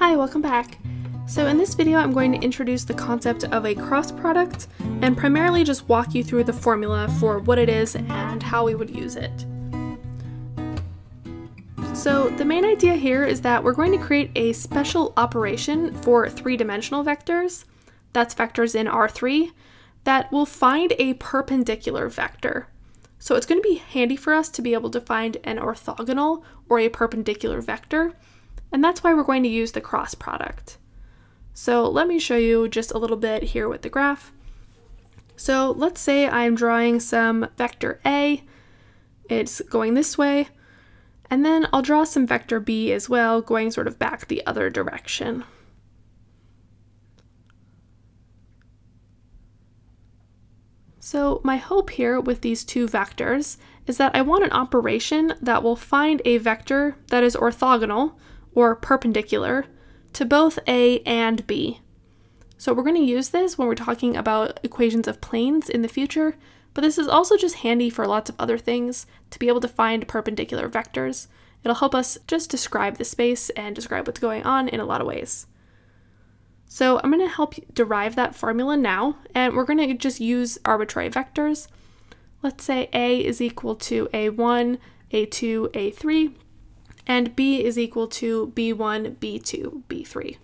Hi, welcome back. So in this video I'm going to introduce the concept of a cross product and primarily just walk you through the formula for what it is and how we would use it. So the main idea here is that we're going to create a special operation for three-dimensional vectors, that's vectors in R3, that will find a perpendicular vector. So it's going to be handy for us to be able to find an orthogonal or a perpendicular vector, and that's why we're going to use the cross product. So let me show you just a little bit here with the graph. So let's say I'm drawing some vector A, it's going this way, and then I'll draw some vector B as well, going sort of back the other direction. So my hope here with these two vectors is that I want an operation that will find a vector that is orthogonal, or perpendicular, to both A and B. So we're going to use this when we're talking about equations of planes in the future, but this is also just handy for lots of other things to be able to find perpendicular vectors. It'll help us just describe the space and describe what's going on in a lot of ways. So I'm going to help derive that formula now, and we're going to just use arbitrary vectors. Let's say A is equal to A1, A2, A3, and b is equal to b1, b2, b3.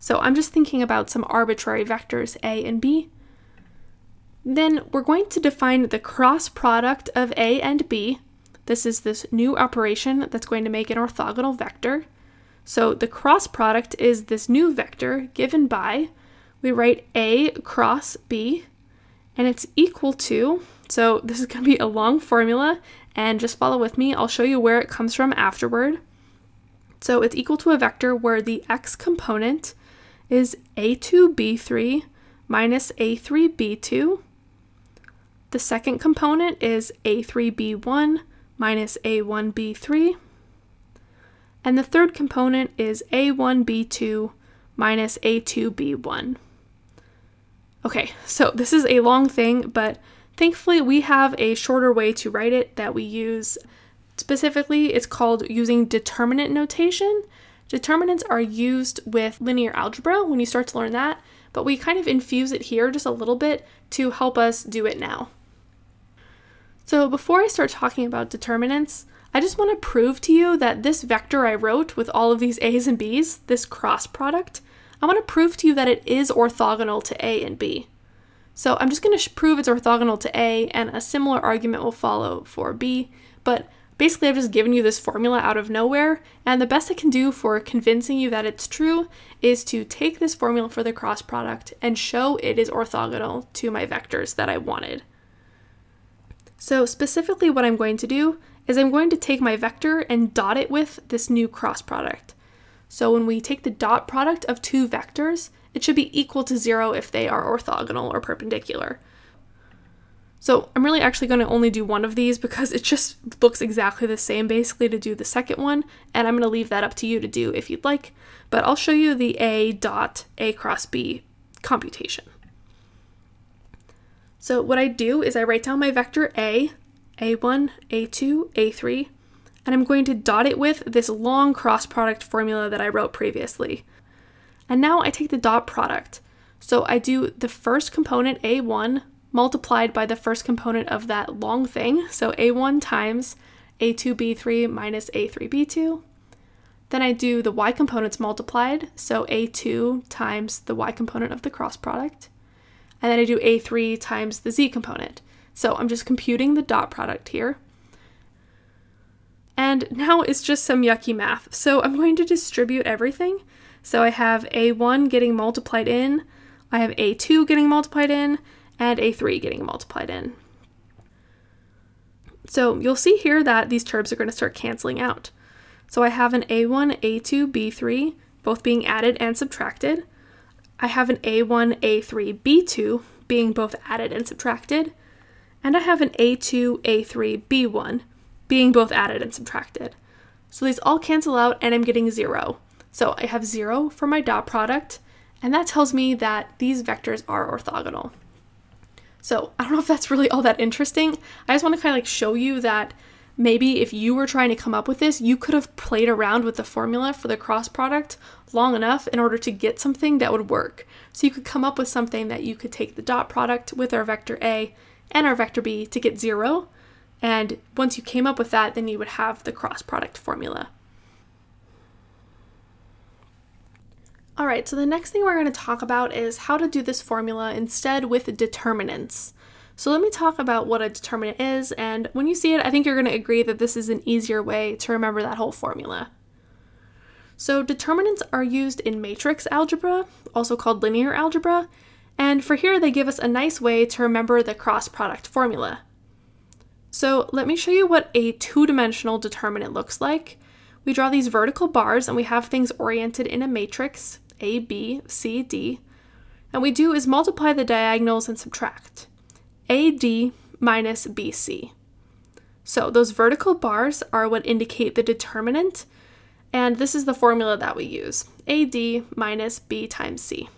So I'm just thinking about some arbitrary vectors a and b. Then we're going to define the cross product of a and b. This is this new operation that's going to make an orthogonal vector. So the cross product is this new vector given by, we write a cross b, and it's equal to, so this is going to be a long formula, and just follow with me. I'll show you where it comes from afterward. So it's equal to a vector where the x component is a2b3 minus a3b2. The second component is a3b1 minus a1b3. And the third component is a1b2 minus a2b1. Okay, so this is a long thing, but Thankfully, we have a shorter way to write it that we use. Specifically, it's called using determinant notation. Determinants are used with linear algebra when you start to learn that, but we kind of infuse it here just a little bit to help us do it now. So before I start talking about determinants, I just want to prove to you that this vector I wrote with all of these a's and b's, this cross product, I want to prove to you that it is orthogonal to a and b. So I'm just going to prove it's orthogonal to A, and a similar argument will follow for B, but basically I've just given you this formula out of nowhere, and the best I can do for convincing you that it's true is to take this formula for the cross product and show it is orthogonal to my vectors that I wanted. So specifically what I'm going to do is I'm going to take my vector and dot it with this new cross product. So when we take the dot product of two vectors, it should be equal to zero if they are orthogonal or perpendicular. So I'm really actually going to only do one of these because it just looks exactly the same basically to do the second one, and I'm going to leave that up to you to do if you'd like, but I'll show you the A dot A cross B computation. So what I do is I write down my vector A, A1, A2, A3, and I'm going to dot it with this long cross product formula that I wrote previously. And now I take the dot product. So I do the first component, A1, multiplied by the first component of that long thing. So A1 times A2B3 minus A3B2. Then I do the y components multiplied, so A2 times the y component of the cross product. And then I do A3 times the z component. So I'm just computing the dot product here. And now it's just some yucky math. So I'm going to distribute everything. So I have A1 getting multiplied in, I have A2 getting multiplied in, and A3 getting multiplied in. So you'll see here that these terms are going to start canceling out. So I have an A1, A2, B3 both being added and subtracted. I have an A1, A3, B2 being both added and subtracted. And I have an A2, A3, B1 being both added and subtracted. So these all cancel out and I'm getting zero. So I have zero for my dot product, and that tells me that these vectors are orthogonal. So I don't know if that's really all that interesting. I just want to kind of like show you that maybe if you were trying to come up with this, you could have played around with the formula for the cross product long enough in order to get something that would work. So you could come up with something that you could take the dot product with our vector A and our vector B to get zero. And once you came up with that, then you would have the cross product formula. All right, so the next thing we're going to talk about is how to do this formula instead with determinants. So let me talk about what a determinant is, and when you see it, I think you're going to agree that this is an easier way to remember that whole formula. So determinants are used in matrix algebra, also called linear algebra, and for here they give us a nice way to remember the cross product formula. So let me show you what a two-dimensional determinant looks like. We draw these vertical bars and we have things oriented in a matrix, A, B, C, D. And we do is multiply the diagonals and subtract. AD minus BC. So those vertical bars are what indicate the determinant, and this is the formula that we use, AD minus B times C.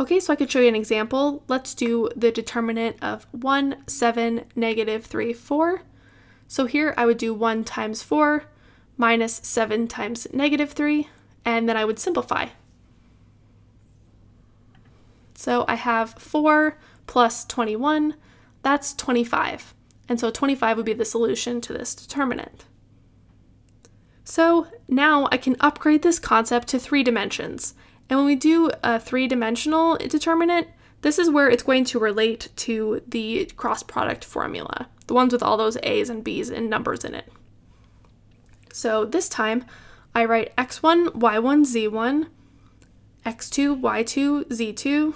Okay, so I could show you an example. Let's do the determinant of 1, 7, negative 3, 4. So here I would do 1 times 4 minus 7 times negative 3, and then I would simplify. So I have 4 plus 21, that's 25. And so 25 would be the solution to this determinant. So now I can upgrade this concept to three dimensions. And when we do a three-dimensional determinant, this is where it's going to relate to the cross product formula, the ones with all those A's and B's and numbers in it. So this time I write x1, y1, z1, x2, y2, z2,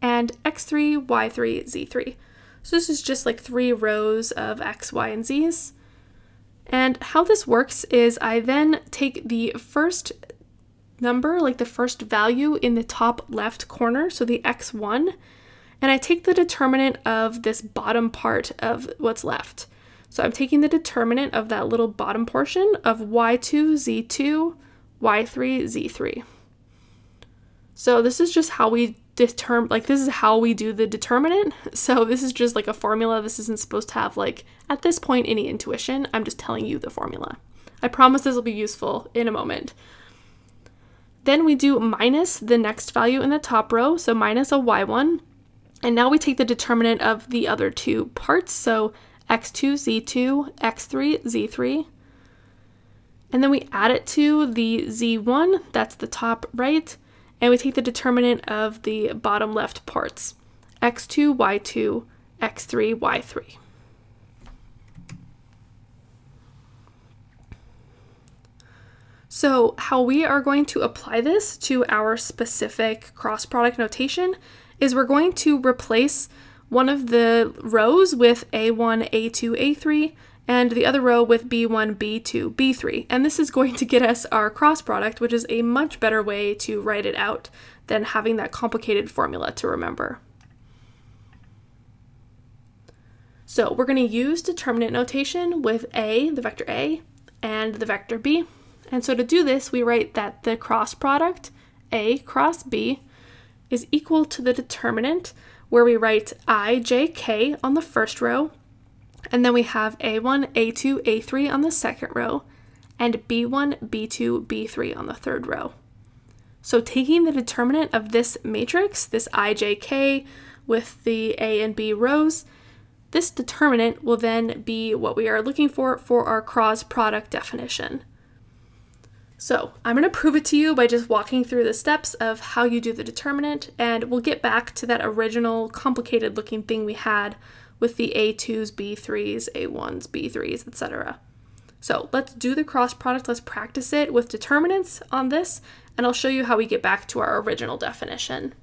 and x3, y3, z3. So this is just like three rows of x, y, and z's. And how this works is I then take the first number, like the first value in the top left corner, so the x1, and I take the determinant of this bottom part of what's left. So I'm taking the determinant of that little bottom portion of y2, z2, y3, z3. So this is just how we determine, like this is how we do the determinant. So this is just like a formula. This isn't supposed to have like, at this point, any intuition. I'm just telling you the formula. I promise this will be useful in a moment. Then we do minus the next value in the top row, so minus a y1. And now we take the determinant of the other two parts, so x2, z2, x3, z3. And then we add it to the z1, that's the top right, and we take the determinant of the bottom left parts, x2, y2, x3, y3. So how we are going to apply this to our specific cross product notation is we're going to replace one of the rows with A1, A2, A3, and the other row with B1, B2, B3. And this is going to get us our cross product, which is a much better way to write it out than having that complicated formula to remember. So we're going to use determinant notation with A, the vector A, and the vector B. And so to do this, we write that the cross product, A cross B, is equal to the determinant, where we write i, j, k on the first row, and then we have A1, A2, A3 on the second row, and B1, B2, B3 on the third row. So taking the determinant of this matrix, this i, j, k, with the A and B rows, this determinant will then be what we are looking for for our cross product definition. So I'm going to prove it to you by just walking through the steps of how you do the determinant, and we'll get back to that original complicated looking thing we had with the A2s, B3s, A1s, B3s, etc. So let's do the cross product, let's practice it with determinants on this, and I'll show you how we get back to our original definition.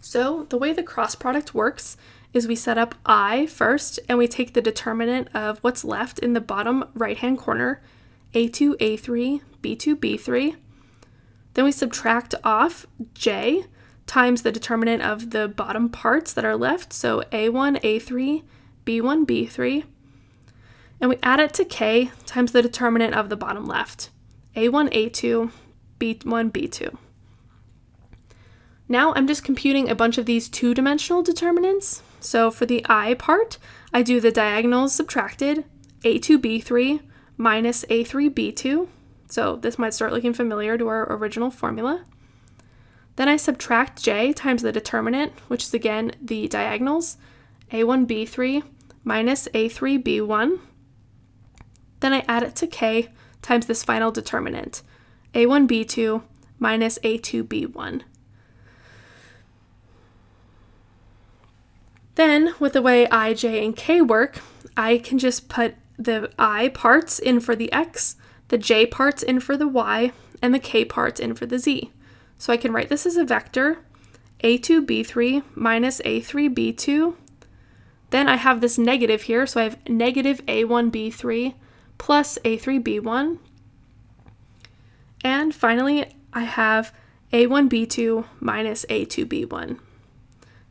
So the way the cross product works is we set up I first and we take the determinant of what's left in the bottom right hand corner, A2, A3, B2, B3. Then we subtract off J times the determinant of the bottom parts that are left, so A1, A3, B1, B3. And we add it to K times the determinant of the bottom left, A1, A2, B1, B2. Now I'm just computing a bunch of these two-dimensional determinants. So for the i part, I do the diagonals subtracted, a2b3 minus a3b2. So this might start looking familiar to our original formula. Then I subtract j times the determinant, which is again the diagonals, a1b3 minus a3b1. Then I add it to k times this final determinant, a1b2 minus a2b1. Then, with the way i, j, and k work, I can just put the i parts in for the x, the j parts in for the y, and the k parts in for the z. So I can write this as a vector, a2b3 minus a3b2. Then I have this negative here, so I have negative a1b3 plus a3b1. And finally, I have a1b2 minus a2b1.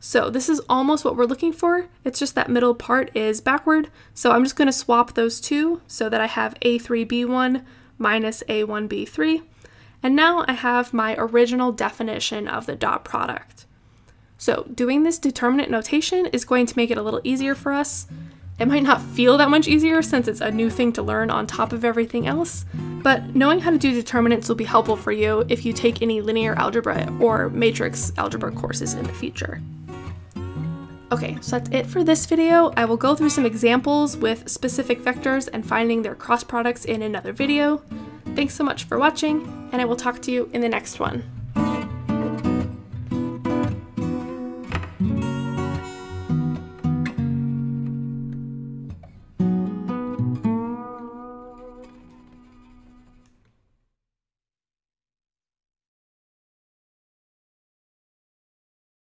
So this is almost what we're looking for. It's just that middle part is backward. So I'm just going to swap those two so that I have A3B1 minus A1B3. And now I have my original definition of the dot product. So doing this determinant notation is going to make it a little easier for us. It might not feel that much easier since it's a new thing to learn on top of everything else, but knowing how to do determinants will be helpful for you if you take any linear algebra or matrix algebra courses in the future. Okay, so that's it for this video. I will go through some examples with specific vectors and finding their cross products in another video. Thanks so much for watching, and I will talk to you in the next one.